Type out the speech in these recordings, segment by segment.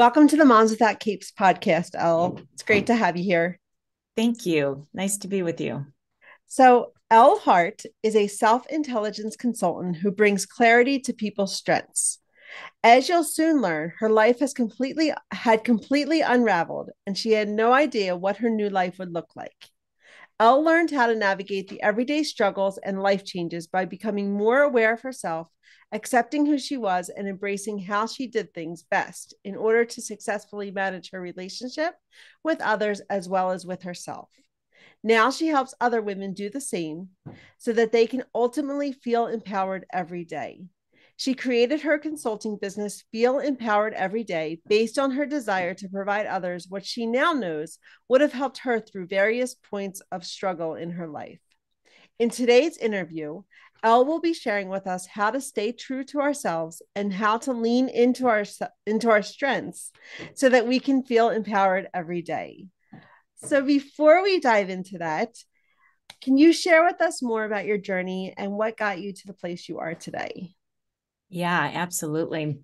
Welcome to the Moms Without Capes podcast, Elle. It's great to have you here. Thank you. Nice to be with you. So, Elle Hart is a self intelligence consultant who brings clarity to people's strengths. As you'll soon learn, her life has completely had completely unraveled, and she had no idea what her new life would look like. Elle learned how to navigate the everyday struggles and life changes by becoming more aware of herself accepting who she was and embracing how she did things best in order to successfully manage her relationship with others as well as with herself. Now she helps other women do the same so that they can ultimately feel empowered every day. She created her consulting business, Feel Empowered Every Day, based on her desire to provide others what she now knows would have helped her through various points of struggle in her life. In today's interview, Elle will be sharing with us how to stay true to ourselves and how to lean into our into our strengths so that we can feel empowered every day. So before we dive into that, can you share with us more about your journey and what got you to the place you are today? Yeah, absolutely.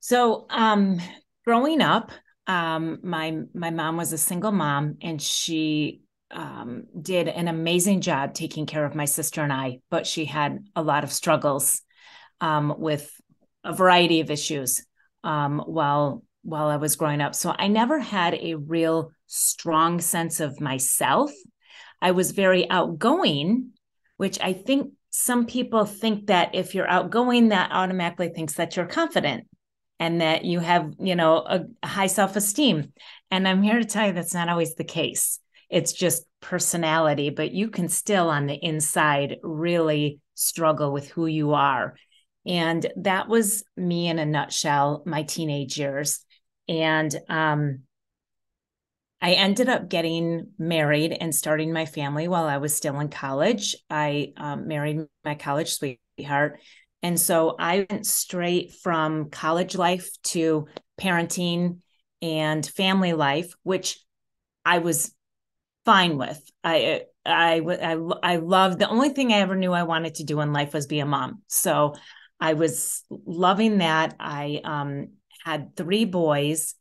So, um growing up, um my my mom was a single mom and she um, did an amazing job taking care of my sister and I, but she had a lot of struggles um, with a variety of issues um, while while I was growing up. So I never had a real strong sense of myself. I was very outgoing, which I think some people think that if you're outgoing, that automatically thinks that you're confident and that you have, you know, a, high self-esteem. And I'm here to tell you that's not always the case it's just personality, but you can still on the inside really struggle with who you are. And that was me in a nutshell, my teenage years. And um, I ended up getting married and starting my family while I was still in college. I um, married my college sweetheart. And so I went straight from college life to parenting and family life, which I was fine with. I I I I love the only thing I ever knew I wanted to do in life was be a mom. So I was loving that. I um, had three boys.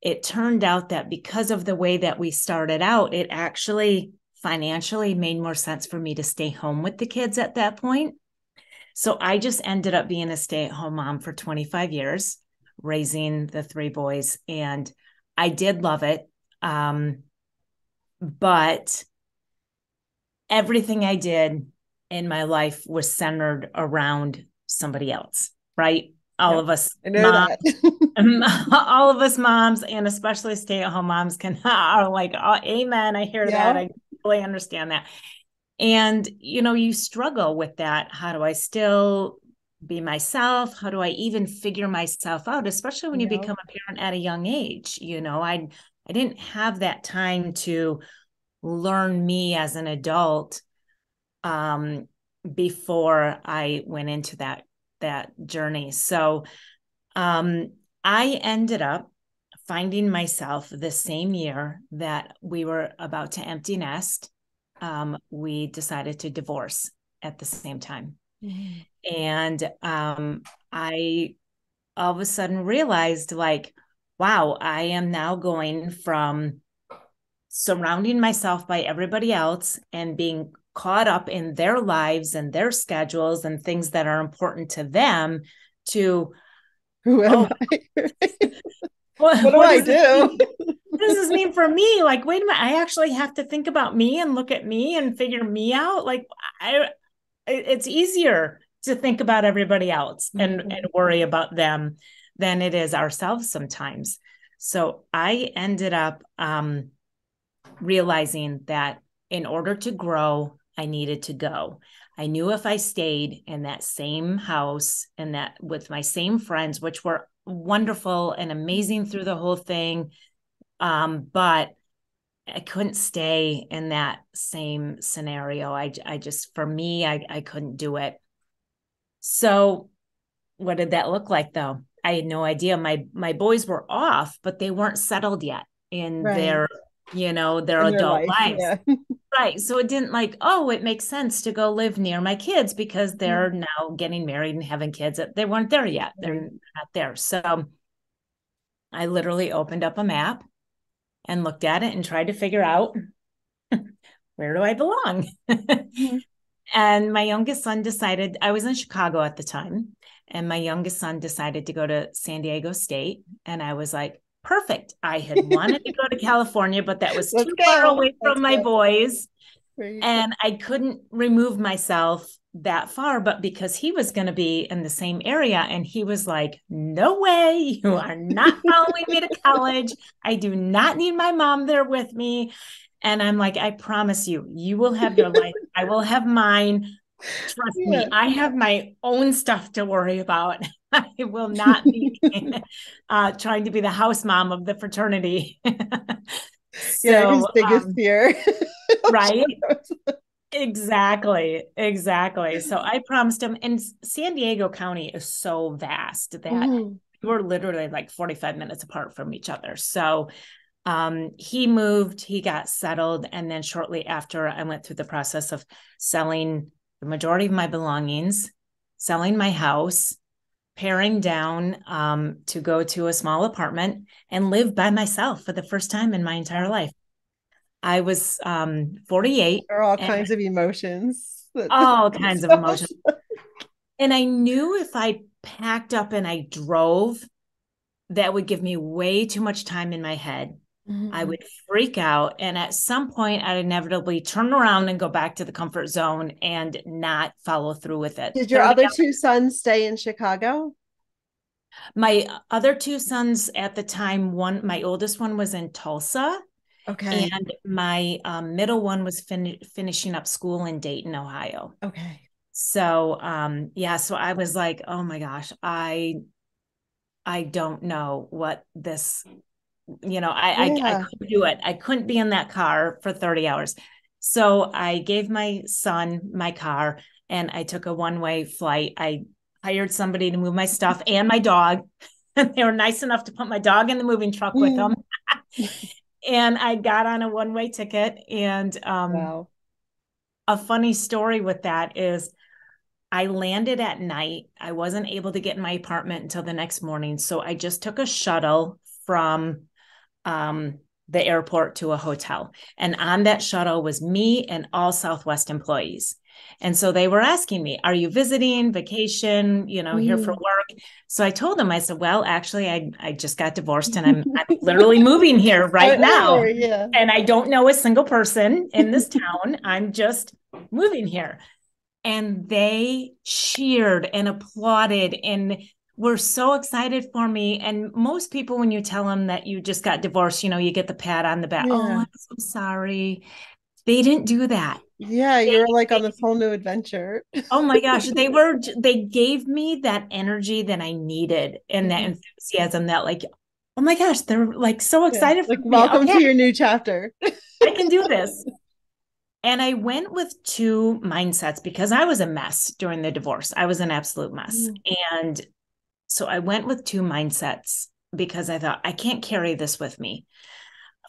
It turned out that because of the way that we started out, it actually financially made more sense for me to stay home with the kids at that point. So I just ended up being a stay at home mom for 25 years, raising the three boys. And I did love it. Um, but everything I did in my life was centered around somebody else, right? All yep. of us, moms, all of us moms, and especially stay-at-home moms, can are like, oh, "Amen." I hear yeah. that. I really understand that. And you know, you struggle with that. How do I still be myself? How do I even figure myself out? Especially when you, you know? become a parent at a young age. You know, I I didn't have that time to learn me as an adult um, before I went into that that journey. So um, I ended up finding myself the same year that we were about to empty nest. Um, we decided to divorce at the same time. Mm-hmm. And um, I all of a sudden realized, like, wow, I am now going from surrounding myself by everybody else and being caught up in their lives and their schedules and things that are important to them to who am oh, I? what, what, do what I do? what does this mean for me? Like, wait a minute, I actually have to think about me and look at me and figure me out. Like, I, it's easier to think about everybody else and mm-hmm. and worry about them than it is ourselves sometimes. So I ended up um, realizing that in order to grow, I needed to go. I knew if I stayed in that same house and that with my same friends, which were wonderful and amazing through the whole thing, um, but I couldn't stay in that same scenario. I, I just, for me, I, I couldn't do it. So, what did that look like though? I had no idea. My my boys were off, but they weren't settled yet in right. their, you know, their in adult life, lives. Yeah. right. So it didn't like, oh, it makes sense to go live near my kids because they're mm now getting married and having kids. They weren't there yet. They're not there. So I literally opened up a map and looked at it and tried to figure out where do I belong? mm-hmm. And my youngest son decided, I was in Chicago at the time, and my youngest son decided to go to San Diego State. And I was like, perfect. I had wanted to go to California, but that was too far away from Let's my go. boys. And I couldn't remove myself that far, but because he was going to be in the same area, and he was like, No way, you are not following me to college. I do not need my mom there with me. And I'm like, I promise you, you will have your life. I will have mine. Trust yeah. me, I have my own stuff to worry about. I will not be uh, trying to be the house mom of the fraternity. so, yeah, his biggest um, fear. right? Exactly. Exactly. So I promised him, and San Diego County is so vast that mm-hmm. we're literally like 45 minutes apart from each other. So um, he moved, he got settled. And then shortly after, I went through the process of selling the majority of my belongings, selling my house, paring down um, to go to a small apartment and live by myself for the first time in my entire life. I was um, 48. There are all kinds of emotions. All kinds of emotions. And I knew if I packed up and I drove, that would give me way too much time in my head. Mm-hmm. I would freak out. And at some point, I'd inevitably turn around and go back to the comfort zone and not follow through with it. Did your other two sons stay in Chicago? My other two sons at the time, one, my oldest one was in Tulsa Okay. And my um, middle one was fin- finishing up school in Dayton, Ohio. Okay. So um yeah, so I was like, oh my gosh, I I don't know what this you know, I, yeah. I I couldn't do it. I couldn't be in that car for 30 hours. So I gave my son my car and I took a one-way flight. I hired somebody to move my stuff and my dog. And they were nice enough to put my dog in the moving truck with them. and I got on a one way ticket. And um, wow. a funny story with that is I landed at night. I wasn't able to get in my apartment until the next morning. So I just took a shuttle from um, the airport to a hotel. And on that shuttle was me and all Southwest employees. And so they were asking me, Are you visiting, vacation, you know, mm. here for mm. work? So I told them, I said, Well, actually, I, I just got divorced and I'm, I'm literally moving here right now. Yeah. And I don't know a single person in this town. I'm just moving here. And they cheered and applauded and were so excited for me. And most people, when you tell them that you just got divorced, you know, you get the pat on the back. Oh, yeah. Oh, I'm so sorry. They didn't do that. Yeah, you're like on this whole new adventure. oh my gosh, they were they gave me that energy that I needed and that mm-hmm. enthusiasm that like oh my gosh, they're like so excited yeah, like welcome okay. to your new chapter. I can do this. And I went with two mindsets because I was a mess during the divorce. I was an absolute mess. Mm. And so I went with two mindsets because I thought I can't carry this with me.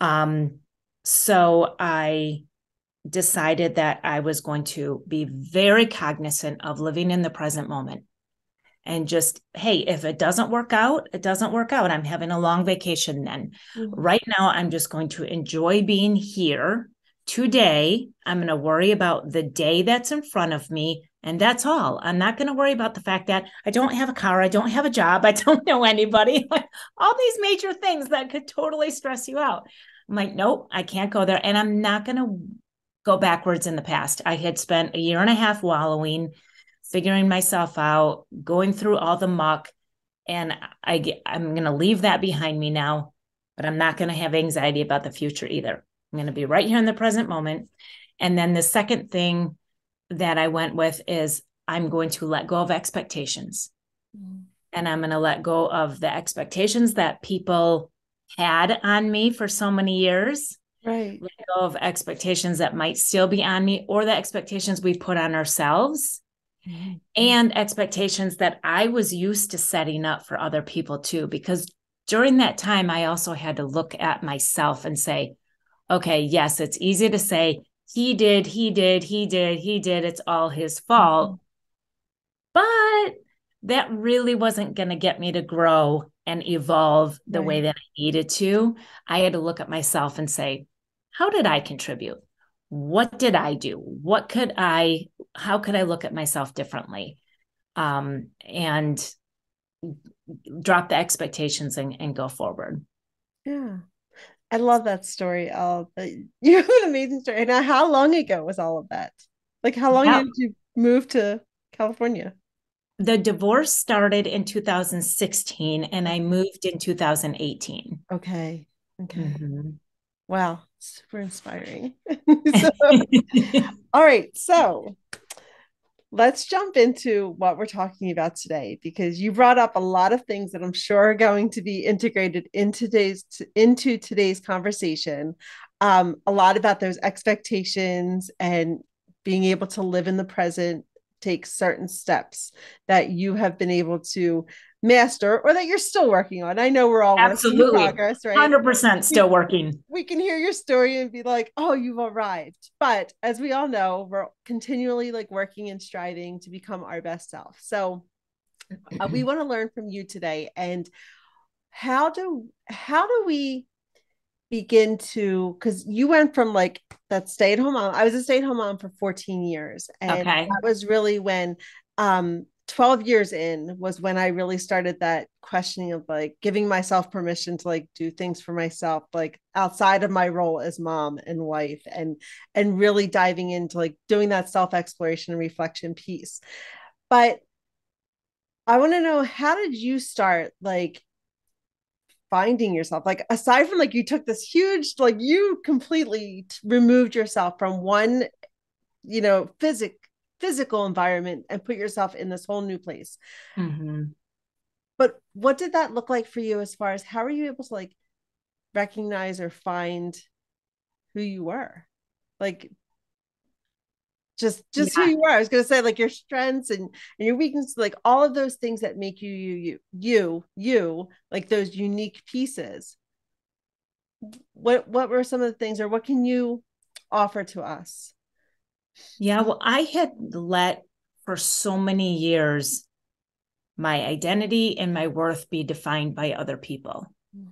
Um so I decided that I was going to be very cognizant of living in the present moment and just, hey, if it doesn't work out, it doesn't work out. I'm having a long vacation then. Mm-hmm. Right now, I'm just going to enjoy being here today. I'm going to worry about the day that's in front of me. And that's all. I'm not going to worry about the fact that I don't have a car, I don't have a job, I don't know anybody, all these major things that could totally stress you out. I'm like, nope, I can't go there. And I'm not going to go backwards in the past. I had spent a year and a half wallowing, figuring myself out, going through all the muck, and I I'm going to leave that behind me now, but I'm not going to have anxiety about the future either. I'm going to be right here in the present moment. And then the second thing that I went with is I'm going to let go of expectations. Mm-hmm. And I'm going to let go of the expectations that people had on me for so many years right let go of expectations that might still be on me or the expectations we put on ourselves mm-hmm. and expectations that i was used to setting up for other people too because during that time i also had to look at myself and say okay yes it's easy to say he did he did he did he did it's all his fault mm-hmm. but that really wasn't going to get me to grow and evolve the Right. way that I needed to, I had to look at myself and say, how did I contribute? What did I do? What could I, how could I look at myself differently? Um, and drop the expectations and, and go forward. Yeah. I love that story. Oh, you have an amazing story. Now, how long ago was all of that? Like, how long Yeah. did you move to California? The divorce started in 2016 and I moved in 2018. Okay. Okay. Mhm. Wow. Super inspiring. So, all right. So let's jump into what we're talking about today because you brought up a lot of things that I'm sure are going to be integrated into today's into today's conversation. Um, a lot about those expectations and being able to live in the present, take certain steps that you have been able to master or that you're still working on. I know we're all Absolutely. progress, right? 100% still working. we can hear your story and be like, oh, you've arrived. But as we all know, we're continually like working and striving to become our best self. So uh, we want to learn from you today. And how do how do we begin to because you went from like that stay-at-home mom. I was a stay-at-home mom for 14 years. And Okay. that was really when um 12 years in was when I really started that questioning of like giving myself permission to like do things for myself, like outside of my role as mom and wife, and and really diving into like doing that self exploration and reflection piece. But I want to know how did you start like finding yourself like aside from like you took this huge like you completely t- removed yourself from one you know physic physical environment and put yourself in this whole new place. Mhm. but what did that look like for you as far as how are you able to like recognize or find who you were? Like just just Yeah. who you are i was going to say like your strengths and and your weaknesses like all of those things that make you you you you you like those unique pieces. What what were some of the things or what can you offer to us Yeah, well, I had let for so many years my identity and my worth be defined by other people. Mm.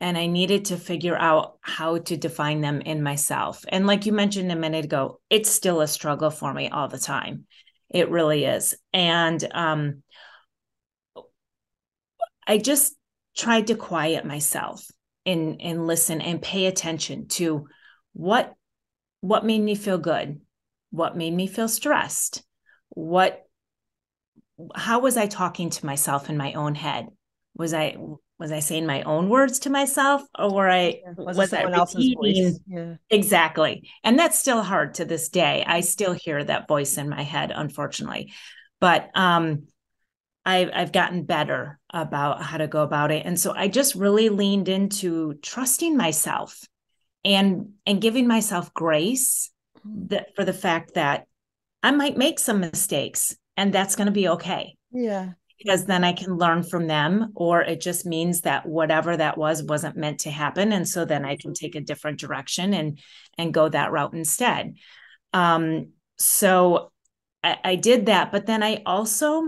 And I needed to figure out how to define them in myself. And like you mentioned a minute ago, it's still a struggle for me all the time. It really is. And um, I just tried to quiet myself and and listen and pay attention to what what made me feel good what made me feel stressed? What how was i talking to myself in my own head? Was i was i saying my own words to myself or were i was, was, i someone else's repeating voice. Yeah. Exactly. And that's still hard to this day. I still hear that voice in my head unfortunately. But um I've, I've gotten better about how to go about it. And so i just really leaned into trusting myself and and giving myself grace that for the fact that I might make some mistakes and that's going to be okay yeah because then I can learn from them or it just means that whatever that was wasn't meant to happen and so then I can take a different direction and and go that route instead. Um so I, I did that but then I also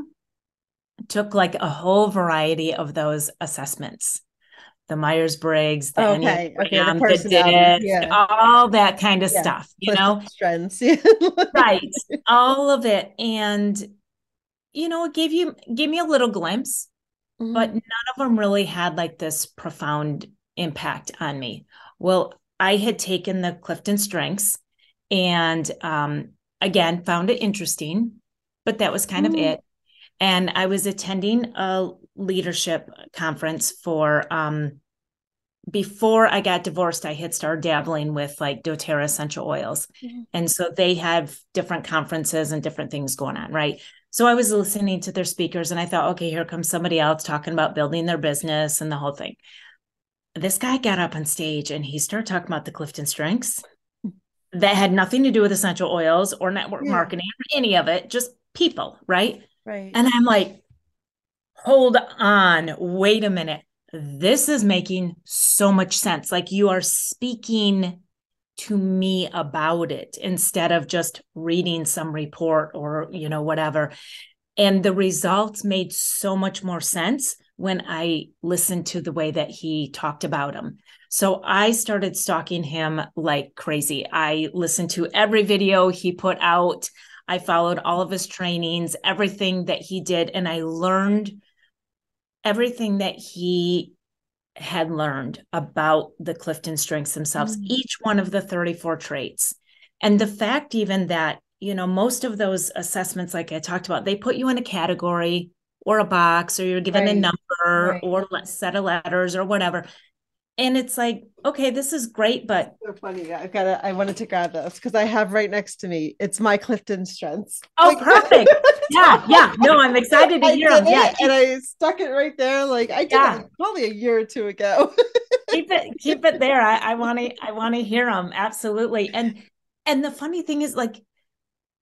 took like a whole variety of those assessments. The Myers Briggs, the Okay, okay, the personality, yeah. all that kind of Yeah. stuff, you know? strengths right all of it and you know it gave you gave me a little glimpse Mhm. but none of them really had like this profound impact on me well i had taken the clifton strengths and um again found it interesting but that was kind of Mm. it and i was attending a leadership conference for um before I got divorced, I had started dabbling with like doTERRA essential oils. Mhm. And so they have different conferences and different things going on, right? So I was listening to their speakers and I thought, okay, here comes somebody else talking about building their business and the whole thing. This guy got up on stage and he started talking about the Clifton strengths that had nothing to do with essential oils or network Yeah. marketing or any of it, just people, right? right And I'm like, hold on, wait a minute. This is making so much sense. Like you are speaking to me about it instead of just reading some report or, you know, whatever. And the results made so much more sense when I listened to the way that he talked about him. So I started stalking him like crazy. I listened to every video he put out. I followed all of his trainings, everything that he did, and I learned everything that he had learned about the Clifton strengths themselves, mm-hmm. each one of the 34 traits. And the fact, even that, you know, most of those assessments, like I talked about, they put you in a category or a box, or you're given right. a number right. or a set of letters or whatever. And it's like, okay, this is great, but so funny. I've got to, I wanted to grab this because I have right next to me. It's my Clifton strengths. Oh, like, perfect. yeah, yeah. No, I'm excited to hear them. Yeah. And I stuck it right there. Like I did yeah. it probably a year or two ago. keep it, keep it there. I want to, I want to hear them. Absolutely. And, and the funny thing is like,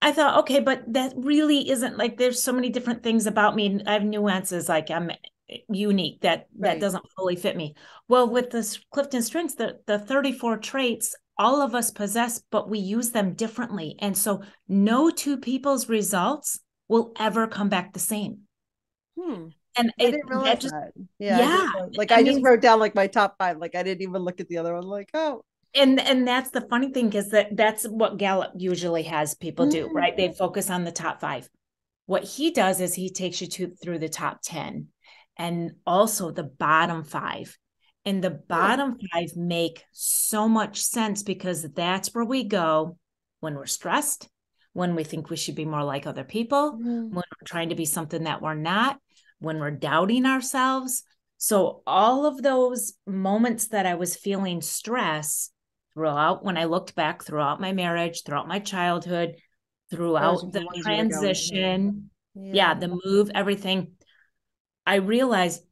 I thought, okay, but that really isn't like there's so many different things about me. I have nuances, like I'm unique that right. that doesn't fully fit me. Well, with the Clifton strengths, the the 34 traits all of us possess, but we use them differently. And so no two people's results will ever come back the same. Hmm. And I it, didn't realize just, that. Yeah. yeah. like I, I just wrote down like my top five. Like I didn't even look at the other one. Like, oh, and and that's the funny thing is that that's what gallup usually has people do mm-hmm. right they focus on the top five what he does is he takes you to through the top 10 and also the bottom five and the bottom five make so much sense because that's where we go when we're stressed when we think we should be more like other people mm-hmm. when we're trying to be something that we're not when we're doubting ourselves so all of those moments that i was feeling stress throughout when I looked back throughout my marriage, throughout my childhood, throughout the transition, yeah. yeah, the move, everything, I realized,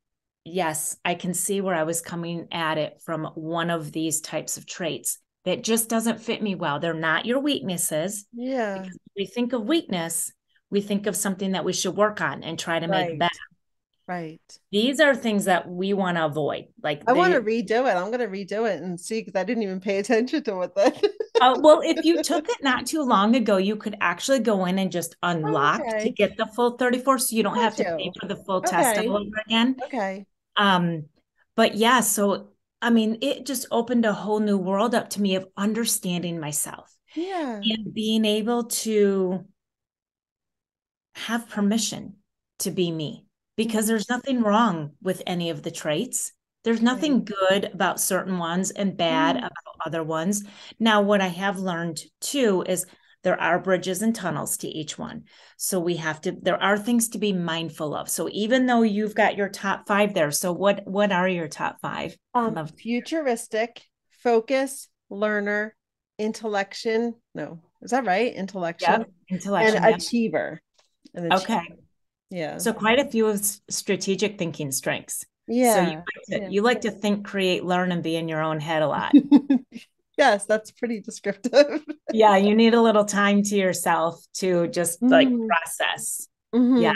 yes, I can see where I was coming at it from one of these types of traits that just doesn't fit me well. They're not your weaknesses. Yeah. we think of weakness, we think of something that we should work on and try to right. make better. Right. These are things that we want to avoid. Like I want to redo it. I'm going to redo it and see because I didn't even pay attention to what that. uh, well, if you took it not too long ago, you could actually go in and just unlock okay. to get the full 34, so you don't have to pay for the full okay. test all over again. Okay. Um, but yeah, so I mean, it just opened a whole new world up to me of understanding myself. Yeah. And being able to have permission to be me because there's nothing wrong with any of the traits. There's nothing good about certain ones and bad mm. about other ones. Now, what I have learned too is there are bridges and tunnels to each one. So we have to there are things to be mindful of. So even though you've got your top 5 there, so what what are your top 5? Um futuristic, focus, learner, intellection, no. Is that right? Intellection. Yep. Intellection. And achiever. And achiever. Okay. Yeah. So quite a few of strategic thinking strengths. Yeah. So you like, to, yeah. you like to think, create, learn, and be in your own head a lot. yes, that's pretty descriptive. yeah, you need a little time to yourself to just like mm. process. Mm-hmm. Yeah.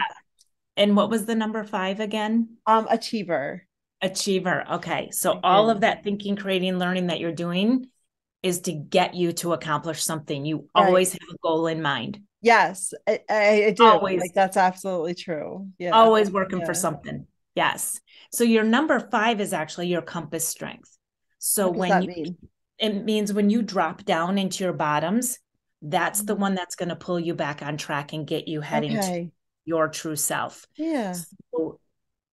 And what was the number five again? Um, achiever. Achiever. Okay. So all of that thinking, creating, learning that you're doing is to get you to accomplish something. You right. always have a goal in mind. Yes, I, I, do. Always. Like that's absolutely true. Yeah. Always working yeah. for something. Yes. So your number five is actually your compass strength. So when you, mean? it means when you drop down into your bottoms, that's the mm-hmm. one that's going to pull you back on track and get you heading okay. to your true self. Yeah. So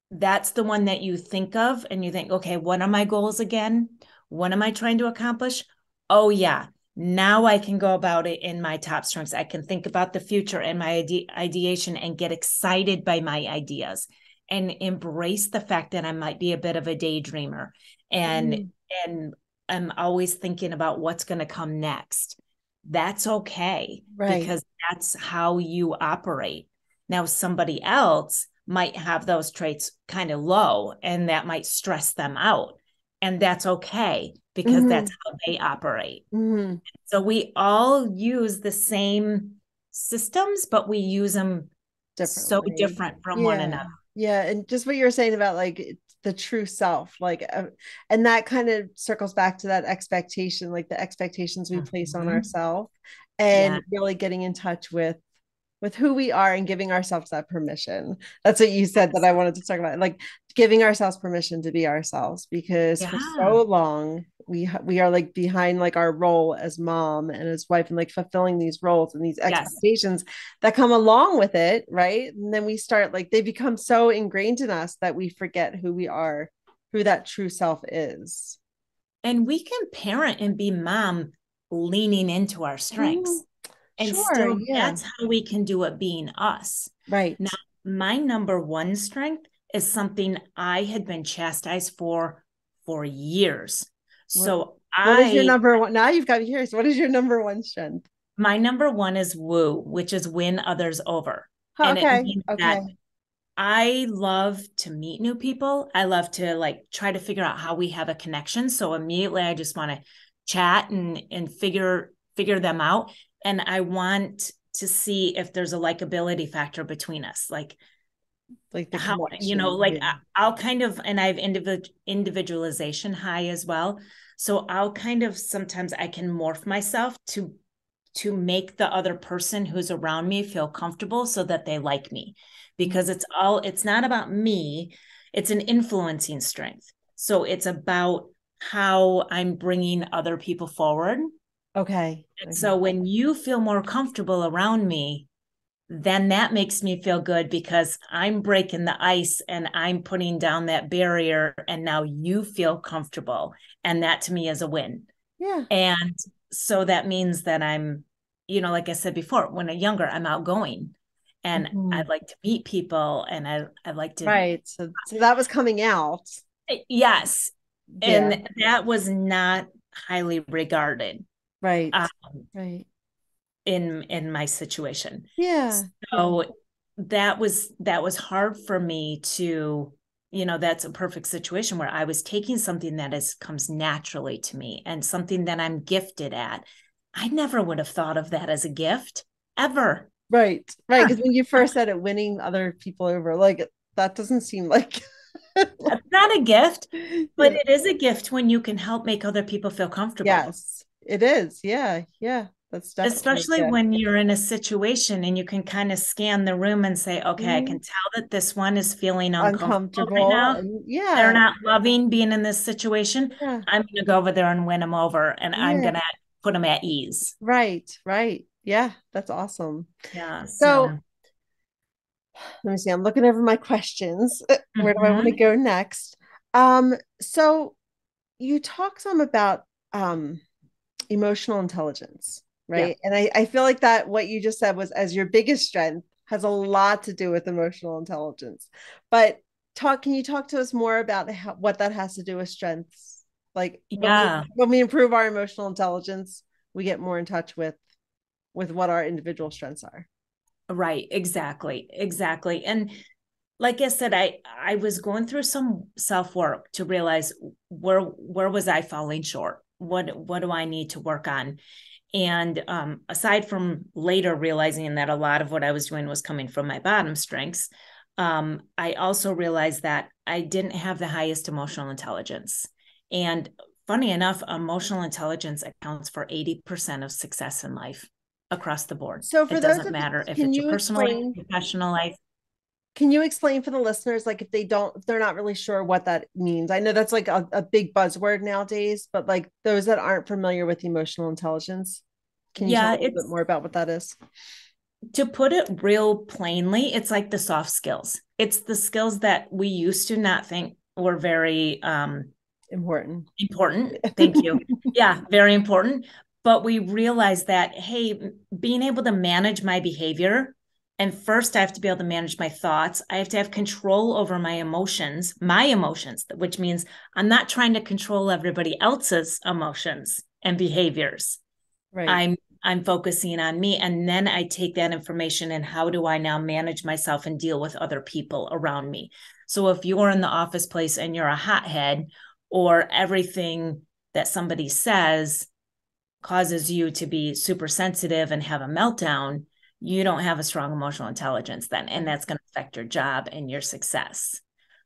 that's the one that you think of and you think, okay, what are my goals again? What am I trying to accomplish? Oh, yeah, now I can go about it in my top strengths. I can think about the future and my ide- ideation and get excited by my ideas and embrace the fact that I might be a bit of a daydreamer and mm. and I'm always thinking about what's going to come next. That's okay right. because that's how you operate. Now somebody else might have those traits kind of low and that might stress them out and that's okay because mm-hmm. that's how they operate. Mm-hmm. So we all use the same systems, but we use them so different from yeah. one another. Yeah, and just what you were saying about like the true self, like, uh, and that kind of circles back to that expectation, like the expectations we mm-hmm. place on mm-hmm. ourselves, and yeah. really getting in touch with with who we are and giving ourselves that permission. That's what you said that I wanted to talk about, like giving ourselves permission to be ourselves because yeah. for so long we we are like behind like our role as mom and as wife and like fulfilling these roles and these expectations yes. that come along with it, right? And then we start like they become so ingrained in us that we forget who we are, who that true self is. And we can parent and be mom leaning into our strengths. Mm and sure, still yeah. that's how we can do it being us. Right. Now my number one strength is something i had been chastised for for years. What, so what I, is your number one now you've got me here what is your number one strength? My number one is woo which is win others over. And okay okay. I love to meet new people. I love to like try to figure out how we have a connection. So immediately I just want to chat and and figure figure them out and I want to see if there's a likability factor between us. Like, like how you know, like yeah. I'll kind of, and I have individ- individualization high as well. So I'll kind of sometimes I can morph myself to to make the other person who's around me feel comfortable so that they like me because mm-hmm. it's all it's not about me it's an influencing strength so it's about how i'm bringing other people forward Okay. okay. So when you feel more comfortable around me, then that makes me feel good because I'm breaking the ice and I'm putting down that barrier. And now you feel comfortable. And that to me is a win. Yeah. And so that means that I'm, you know, like I said before, when I'm younger, I'm outgoing and mm-hmm. I'd like to meet people and I, I like to. Right. So, so that was coming out. Yes. Yeah. And that was not highly regarded right. Um, right. in in my situation. Yeah. So that was that was hard for me to you know that's a perfect situation where i was taking something that is comes naturally to me and something that i'm gifted at. I never would have thought of that as a gift ever. Right. Right. Because when you first said it winning other people over like that doesn't seem like it's not a gift but it is a gift when you can help make other people feel comfortable. Yes it is. Yeah. Yeah. That's definitely especially good. when you're in a situation and you can kind of scan the room and say, okay, mm-hmm. I can tell that this one is feeling uncomfortable, uncomfortable. right now. Yeah. They're not loving being in this situation. Yeah. I'm going to go over there and win them over and yeah. I'm going to put them at ease. Right. Right. Yeah. That's awesome. Yeah. So, so let me see. I'm looking over my questions. Mm-hmm. Where do I want to mm-hmm. go next? Um, so you talk some about um emotional intelligence right? Yeah. and I, I feel like that what you just said was as your biggest strength has a lot to do with emotional intelligence. But talk can you talk to us more about how, what that has to do with strengths? Like yeah when we, when we improve our emotional intelligence we get more in touch with with what our individual strengths are. Right exactly exactly. And like i said i i was going through some self work to realize where where was i falling short what what do I need to work on? And um, aside from later realizing that a lot of what I was doing was coming from my bottom strengths, um, I also realized that I didn't have the highest emotional intelligence. And funny enough, emotional intelligence accounts for 80% of success in life across the board. So for it those doesn't matter if it's your personal explain, life, professional life, can you explain for the listeners like if they don't if they're not really sure what that means? I know that's like a, a big buzzword nowadays but like those that aren't familiar with emotional intelligence can you yeah, tell a little bit more about what that is? To put it real plainly it's like the soft skills. It's the skills that we used to not think were very um important. important. Thank you. Yeah very important. But we realize that hey being able to manage my behavior and first, I have to be able to manage my thoughts. I have to have control over my emotions, my emotions, which means I'm not trying to control everybody else's emotions and behaviors. Right. I'm I'm focusing on me. And then I take that information and how do I now manage myself and deal with other people around me? So if you're in the office place and you're a hothead or everything that somebody says causes you to be super sensitive and have a meltdown, you don't have a strong emotional intelligence then and that's going to affect your job and your success.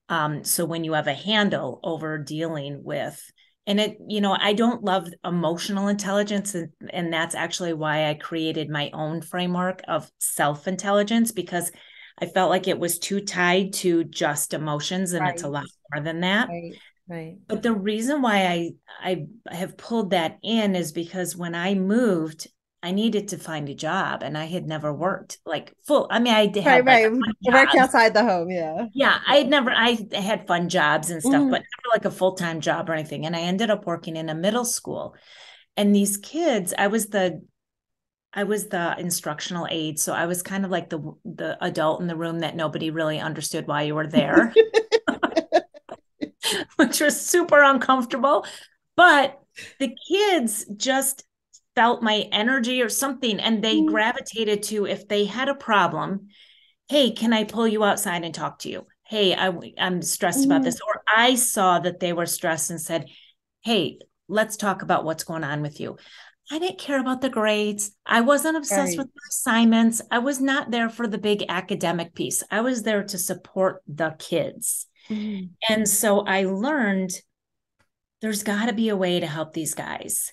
Um, so when you have a handle over dealing with and it you know i don't love emotional intelligence and, and that's actually why i created my own framework of self intelligence because i felt like it was too tied to just emotions and right. it's a lot more than that. Right right. But the reason why i i have pulled that in is because when i moved I needed to find a job and I had never worked like full. I mean, I had right, like right. work outside the home. Yeah. Yeah. I had never, I had fun jobs and stuff, mm but never like a full time job or anything. And I ended up working in a middle school. And these kids, I was the, I was the instructional aide. So I was kind of like the, the adult in the room that nobody really understood why you were there, which was super uncomfortable. But the kids just felt my energy or something and they mm-hmm. gravitated to if they had a problem hey can i pull you outside and talk to you hey I, i'm stressed mm-hmm. about this or i saw that they were stressed and said hey let's talk about what's going on with you i didn't care about the grades i wasn't obsessed right. with assignments i was not there for the big academic piece i was there to support the kids mm-hmm. and so i learned there's got to be a way to help these guys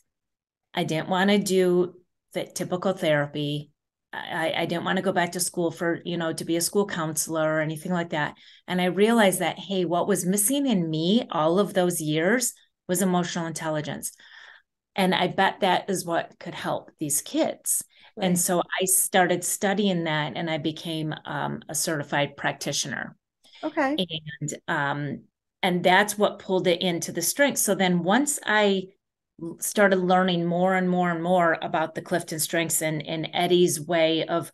I didn't want to do the typical therapy. I, I didn't want to go back to school for, you know, to be a school counselor or anything like that. And I realized that, hey, what was missing in me all of those years was emotional intelligence. And I bet that is what could help these kids. Right. And so I started studying that and I became um, a certified practitioner. Okay. And um, and that's what pulled it into the strength. So then once I started learning more and more and more about the Clifton strengths and, and Eddie's way of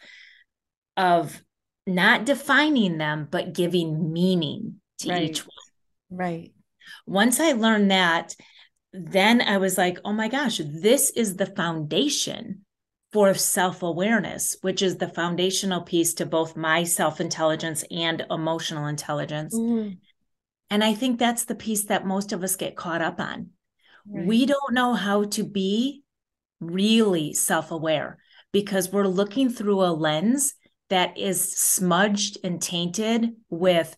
of not defining them but giving meaning to right. each one. Right. Once I learned that, then I was like, oh my gosh, this is the foundation for self awareness, which is the foundational piece to both my self intelligence and emotional intelligence. Mm-hmm. And I think that's the piece that most of us get caught up on. Right. We don't know how to be really self aware because we're looking through a lens that is smudged and tainted with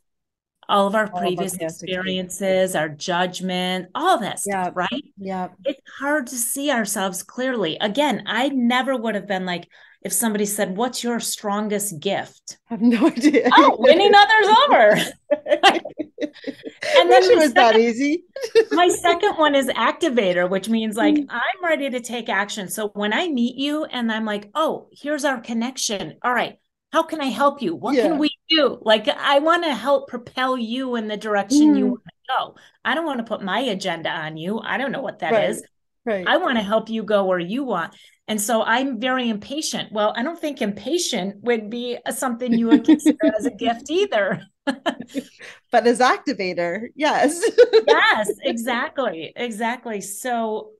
all of our all previous of experiences, our judgment, all that stuff, right? Yeah. It's hard to see ourselves clearly. Again, I never would have been like, if somebody said, What's your strongest gift? I have no idea. Oh, winning others over. and then it was that easy. my second one is activator, which means like mm. I'm ready to take action. So when I meet you and I'm like, oh, here's our connection. All right, how can I help you? What yeah. can we do? Like I want to help propel you in the direction mm. you want to go. I don't want to put my agenda on you. I don't know what that right. is. Right. I want to help you go where you want. And so I'm very impatient. Well, I don't think impatient would be something you would consider as a gift either. but as activator, yes. yes, exactly. Exactly. So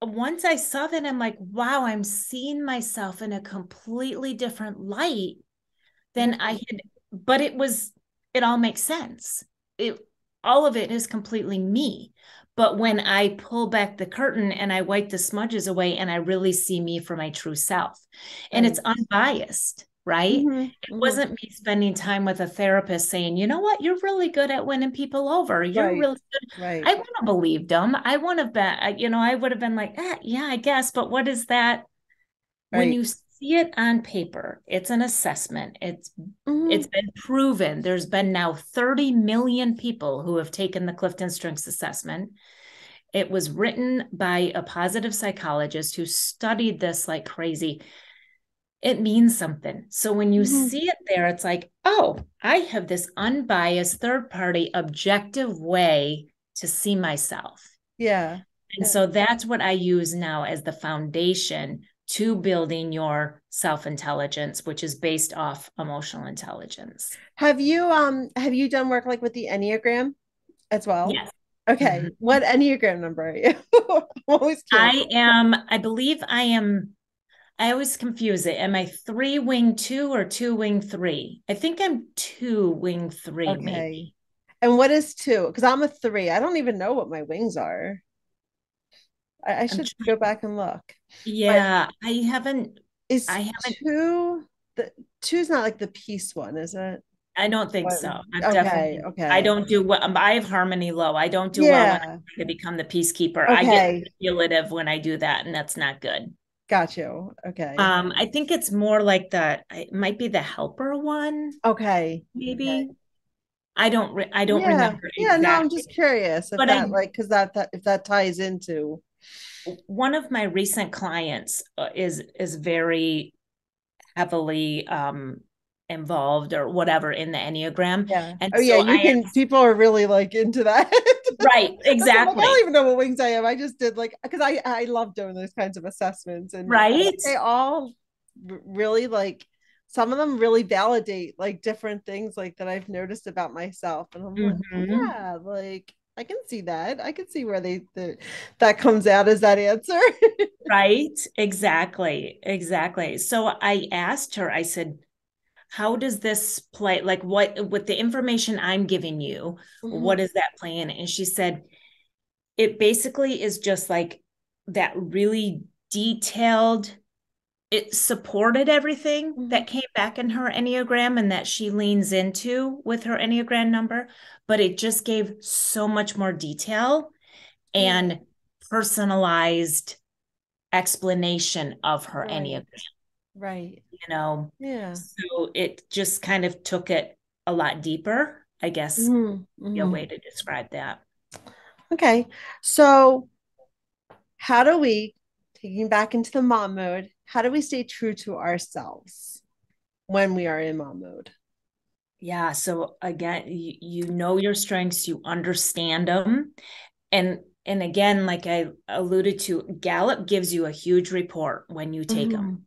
once I saw that, I'm like, wow, I'm seeing myself in a completely different light than I mm-hmm. had, but it was, it all makes sense. It, all of it is completely me. But when I pull back the curtain and I wipe the smudges away and I really see me for my true self, and it's unbiased, right? Mm-hmm. It mm-hmm. wasn't me spending time with a therapist saying, you know what, you're really good at winning people over. You're right. really good. Right. I wouldn't have believed them. I wouldn't have been, you know, I would have been like, ah, yeah, I guess. But what is that? Right. When you see it on paper, it's an assessment. It's mm-hmm. it's been proven. There's been now 30 million people who have taken the Clifton Strengths assessment. It was written by a positive psychologist who studied this like crazy it means something. So when you mm-hmm. see it there, it's like, oh, I have this unbiased, third party, objective way to see myself. Yeah. And yeah. so that's what I use now as the foundation to building your self intelligence, which is based off emotional intelligence. Have you um have you done work like with the Enneagram as well? Yes. Okay. Mm-hmm. What Enneagram number are you? I am, I believe I am I always confuse it. Am I three wing two or two wing three? I think I'm two wing three, okay. maybe. And what is two? Because I'm a three. I don't even know what my wings are. I, I should go back and look. Yeah, but I haven't. Is I haven't two the two's not like the peace one, is it? I don't think What- so. I'm okay, definitely- okay. I don't do well. Um, I have harmony low. I don't do well when I to become the peacekeeper. I get Okay. manipulative when I do that, and that's not good. Got you. Okay. Um, I think it's more like the it might be the helper one, okay. maybe. Okay. I don't. Re- I don't yeah. remember. Yeah. No, I'm just curious if But I- that like because that, that if that ties into. one of my recent clients uh, is is very heavily um involved or whatever in the enneagram Yeah. And oh yeah, you I can. People are really like into that. right was like, exactly I don't even know what wings I am. I just did like because I I love doing those kinds of assessments and Right? they all really like some of them really validate like different things like that I've noticed about myself and I'm like Mhm. yeah like I can see that I can see where they the, that comes out as that answer. right exactly exactly so i asked her i said how does this play like what with the information i'm giving you what is that playing and she said it basically is just like that really detailed it supported everything Mhm. that came back in her enneagram and that she leans into with her enneagram number but it just gave so much more detail and personalized explanation of her Right. enneagram right you know yeah so it just kind of took it a lot deeper i guess Mhm, be a mhm. way to describe that Okay. So, how do we, taking back into the mom mode, how do we stay true to ourselves when we are in mom mode? Yeah. So again, you, you know your strengths, you understand them. And and again, like I alluded to, Gallup gives you a huge report when you take them.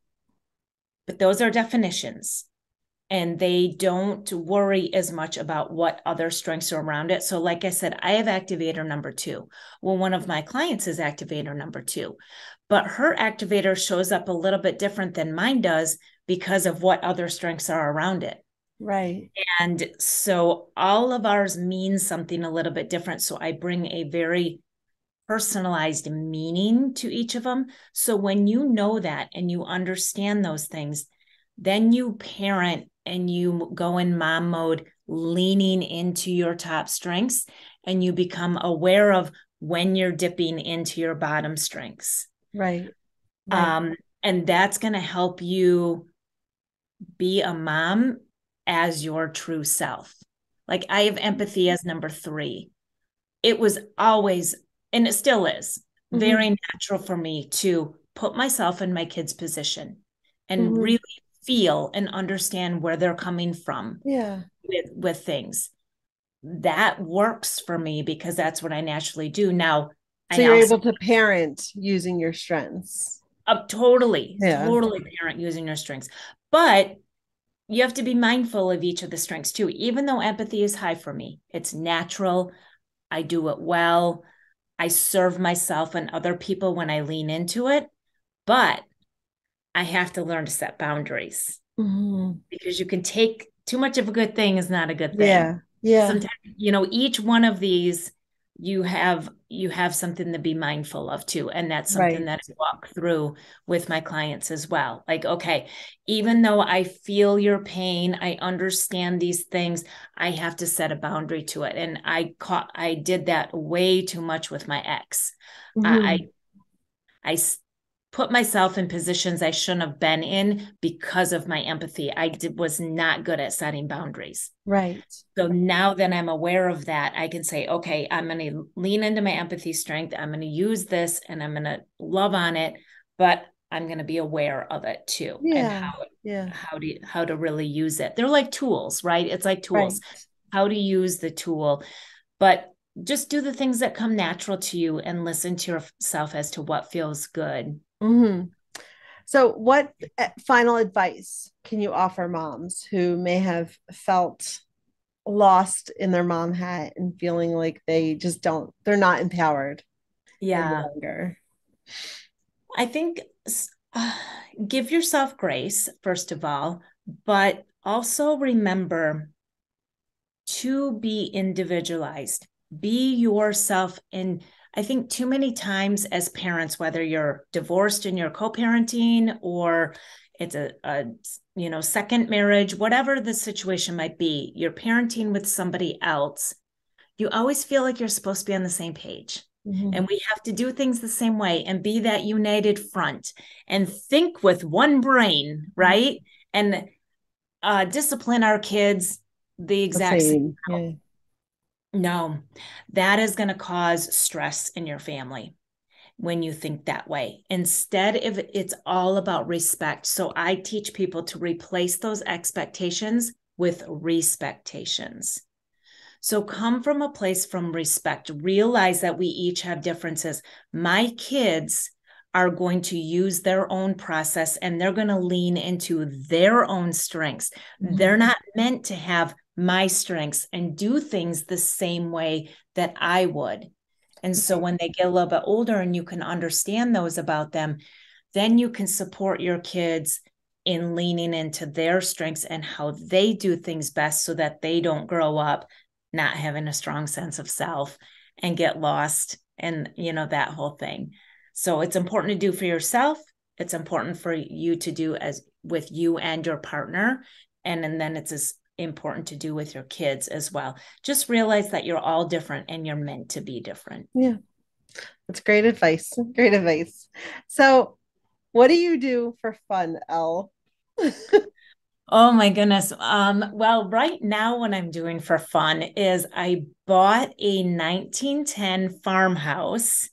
But those are definitions. And they don't worry as much about what other strengths are around it. So, like I said, I have activator number two. Well, one of my clients is activator number two, but her activator shows up a little bit different than mine does because of what other strengths are around it. Right. And so all of ours means something a little bit different. So I bring a very personalized meaning to each of them. So when you know that and you understand those things, then you parent and you go in mom mode, leaning into your top strengths, and you become aware of when you're dipping into your bottom strengths. Right. Right. Um, and that's going to help you be a mom as your true self. Like I have empathy as number three. It was always, and it still is, Mhm. very natural for me to put myself in my kid's position and Mhm. really feel and understand where they're coming from yeah. with with things. That works for me because that's what I naturally do. Now, So I you're also- able to parent using your strengths. uh, totally, Yeah. totally parent using your strengths. But you have to be mindful of each of the strengths too. Even though empathy is high for me, it's natural. I do it well. I serve myself and other people when I lean into it. But I have to learn to set boundaries Mhm. because you can take too much of a good thing is not a good thing Yeah. Yeah. sometimes you know each one of these you have you have something to be mindful of too and that's something Right. that i walk through with my clients as well like okay even though i feel your pain i understand these things i have to set a boundary to it and i caught i did that way too much with my ex Mhm. I, I put myself in positions I shouldn't have been in because of my empathy. I did, was not good at setting boundaries. right. So now that I'm aware of that, I can say, okay, I'm going to lean into my empathy strength. I'm going to use this and I'm going to love on it, but I'm going to be aware of it too and Yeah. how Yeah. how to how to really use it. They're like tools, right? It's like tools. Right. How to use the tool, but just do the things that come natural to you and listen to yourself as to what feels good. Hmm So, what uh, final advice can you offer moms who may have felt lost in their mom hat and feeling like they just don't, they're not empowered Yeah. longer? I think uh, give yourself grace, first of all, but also remember to be individualized. Be yourself. And I think too many times as parents, whether you're divorced and you're co-parenting or it's a, a you know second marriage whatever the situation might be you're parenting with somebody else you always feel like you're supposed to be on the same page mm-hmm. and we have to do things the same way and be that united front and think with one brain mm-hmm. right and uh, discipline our kids the exact same. Yeah. No that is going to cause stress in your family when you think that way. Instead, if it's all about respect. So I teach people to replace those expectations with respectations. So come from a place from respect. Realize that we each have differences. My kids are going to use their own process and they're going to lean into their own strengths. Mm-hmm. They're not meant to have my strengths and do things the same way that I would. And so mm-hmm. when they get a little bit older and you can understand those about them, then you can support your kids in leaning into their strengths and how they do things best so that they don't grow up not having a strong sense of self and get lost and you know that whole thing. So it's important to do for yourself. It's important for you to do as with you and your partner. And, and then it's as important to do with your kids as well. Just realize that you're all different and you're meant to be different. Yeah. That's great advice. Great advice. So, what do you do for fun, Elle? oh my goodness. Um, well, right now, what I'm doing for fun is I bought a 1910 farmhouse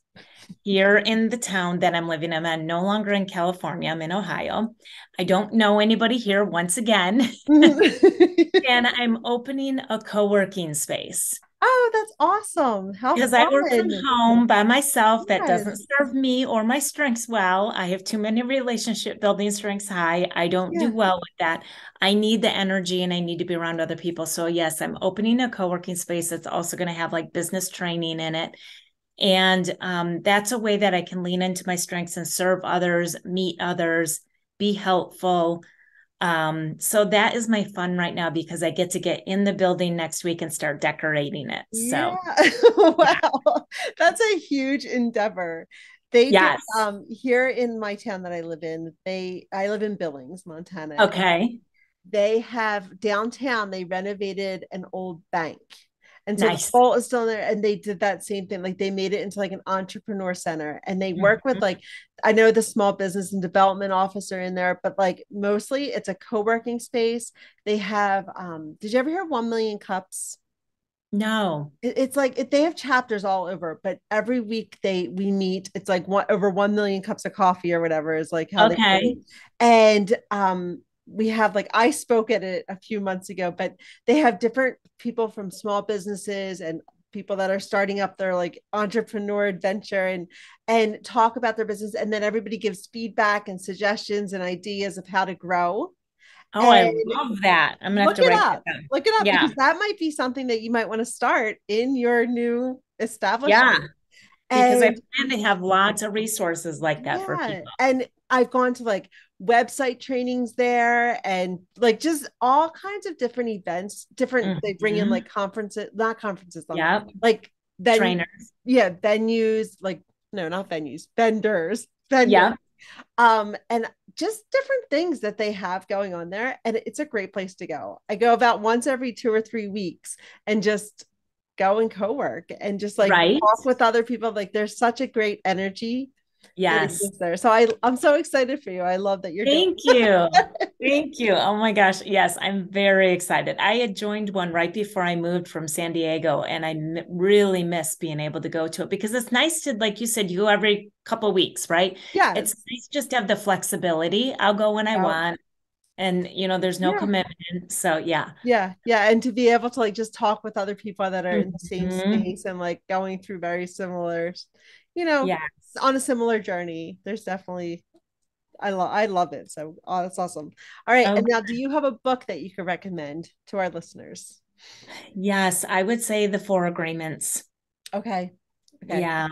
here in the town that I'm living in. I'm no longer in California, I'm in Ohio. I don't know anybody here once again. and I'm opening a co-working space. Oh, that's awesome. How because. I work from home by myself. That doesn't serve me or my strengths well. I have too many relationship building strengths high. I don't yeah. do well with that. I need the energy and I need to be around other people. So yes, I'm opening a co-working space that's also going to have like business training in it and um, that's a way that I can lean into my strengths and serve others, meet others, be helpful. Um, so that is my fun right now because I get to get in the building next week and start decorating it. So yeah. wow, that's a huge endeavor. They yes. Did, um here in my town that I live in, they I live in Billings, Montana. Okay. They have downtown, they renovated an old bank and so nice. the vault is still there. And they did that same thing. Like they made it into like an entrepreneur center and they work mm-hmm. with like, I know the small business and development officer in there, but like mostly it's a co-working space. They have, um, did you ever hear 1 million cups? No, it, it's like it, they have chapters all over, but every week they we meet. It's like one over one million cups of coffee or whatever is like how okay. they and um we have like I spoke at it a few months ago, but they have different people from small businesses and people that are starting up their like entrepreneur adventure and and talk about their business and then everybody gives feedback and suggestions and ideas of how to grow. Oh, and I love that. I'm gonna have to write up. That look it up yeah. because that might be something that you might want to start in your new establishment. Yeah. Because and, I plan to have lots of resources like that yeah. for people. And I've gone to like website trainings there and like just all kinds of different events different mm-hmm. they bring in mm-hmm. like conferences not conferences yeah like trainers yeah venues like no not venues vendors venues. yeah um and just different things that they have going on there and it's a great place to go i go about once every two or three weeks and just go and co-work and just like right. talk with other people like there's such a great energy Yes. There. So I I'm so excited for you. I love that you're Thank you. Thank you. Oh my gosh. Yes, I'm very excited. I had joined one right before I moved from San Diego and I m- really miss being able to go to it because it's nice to like you said you go every couple weeks, right? Yeah. It's nice just to have the flexibility. I'll go when I want and you know there's no yeah. commitment so yeah yeah yeah and to be able to like just talk with other people that are in the same mm-hmm. space and like going through very similar you know, yes. On a similar journey. There's definitely I love I love it. So oh, that's awesome. All right. Okay. And oh. now do you have a book that you could recommend to our listeners? Yes, I would say the four agreements. Okay. okay. Yeah.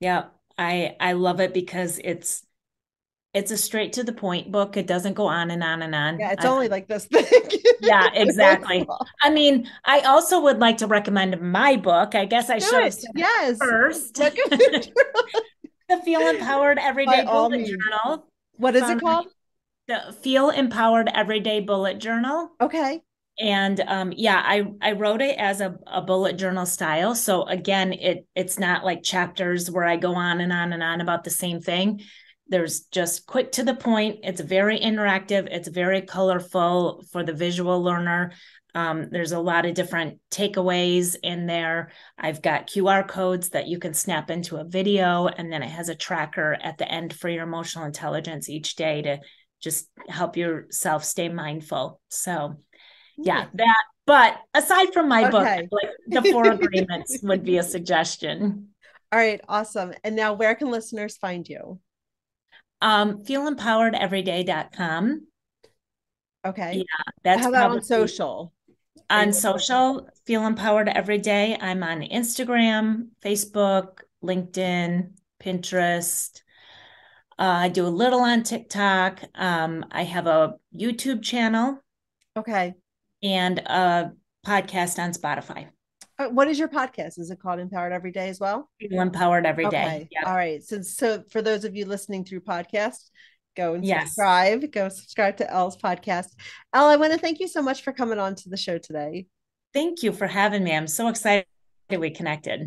Yeah. I I love it because it's it's a straight to the point book. It doesn't go on and on and on. Yeah, it's I, only like this thing. yeah, exactly. I mean, I also would like to recommend my book. I guess I should have yes. first. the Feel Empowered Everyday By Bullet Journal. What is it called? The Feel Empowered Everyday Bullet Journal. Okay. And um, yeah i i wrote it as a, a bullet journal style. So again it it's not like chapters where i go on and on and on about the same thing. There's just quick to the point. It's very interactive. It's very colorful for the visual learner um, there's a lot of different takeaways in there i've got qr codes that you can snap into a video and then it has a tracker at the end for your emotional intelligence each day to just help yourself stay mindful so yeah, that. But aside from my okay. book, like the four agreements would be a suggestion. All right, awesome. And now where can listeners find you? Um, feelempoweredeveryday.com. Okay. Yeah, that's how about on social? On social, feel empowered every day. I'm on Instagram, Facebook, LinkedIn, Pinterest. Uh, I do a little on TikTok. Um, I have a YouTube channel. Okay and a podcast on Spotify. Uh, what is your podcast? Is it called Empowered Every Day as well? Feel Empowered Every Day. Okay. Yeah. All right. So, so for those of you listening through podcast, go and yes. subscribe. Go subscribe to Elle's podcast. Elle, I want to thank you so much for coming on to the show today. Thank you for having me. I'm so excited we connected.